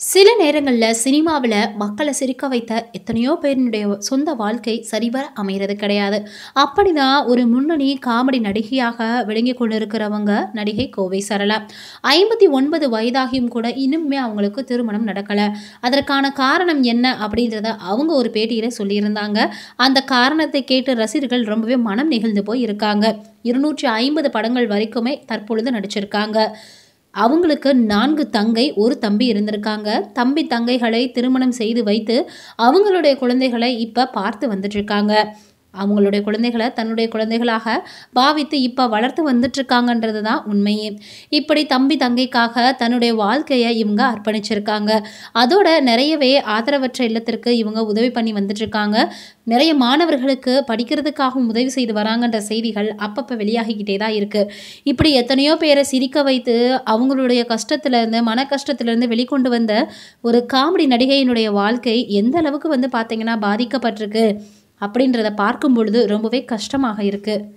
சில நேரங்களில் சினிமாவில் மக்களை சிரிக்க வைத்த எத்தனையோ பேரினுடைய சொந்த வாழ்க்கை சரிவர அமைகிறது கிடையாது. அப்படி தான் ஒரு முன்னணி காமெடி நடிகையாக விளங்கி கொண்டிருக்கிறவங்க நடிகை கோவை சரளா. ஐம்பத்தி ஒன்பது வயதாகியும் கூட இன்னுமே அவங்களுக்கு திருமணம் நடக்கலை. அதற்கான காரணம் என்ன அப்படின்றத அவங்க ஒரு பேட்டியில் சொல்லியிருந்தாங்க. அந்த காரணத்தை கேட்டு ரசிகர்கள் ரொம்பவே மனம் நெகிழ்ந்து போய் இருக்காங்க. இருநூற்றி ஐம்பது படங்கள் வரைக்குமே தற்பொழுது நடிச்சிருக்காங்க. அவங்களுக்கு நான்கு தங்கை ஒரு தம்பி இருந்திருக்காங்க. தம்பி தங்கைகளை திருமணம் செய்து வைத்து அவங்களுடைய குழந்தைகளை இப்போ பார்த்து வந்துட்டு இருக்காங்க. அவங்களுடைய குழந்தைகளை தன்னுடைய குழந்தைகளாக பாவித்து இப்போ வளர்த்து வந்துட்டுருக்காங்கன்றது தான் உண்மையே. இப்படி தம்பி தங்கைக்காக தன்னுடைய வாழ்க்கையை இவங்க அர்ப்பணிச்சிருக்காங்க. அதோட நிறையவே ஆதரவற்ற இல்லத்திற்கு இவங்க உதவி பண்ணி வந்துட்டுருக்காங்க. நிறைய மாணவர்களுக்கு படிக்கிறதுக்காகவும் உதவி செய்து வராங்கன்ற செய்திகள் அப்பப்போ வெளியாகிக்கிட்டே தான் இருக்குது இப்படி எத்தனையோ பேரை சிரிக்க வைத்து அவங்களுடைய கஷ்டத்துலேருந்து மன கஷ்டத்துலேருந்து வெளிக்கொண்டு வந்த ஒரு காமெடி நடிகையினுடைய வாழ்க்கை எந்த அளவுக்கு வந்து பார்த்திங்கன்னா பாதிக்கப்பட்டிருக்கு. அப்படின்றத பார்க்கும் பொழுது ரொம்பவே கஷ்டமாக இருக்குது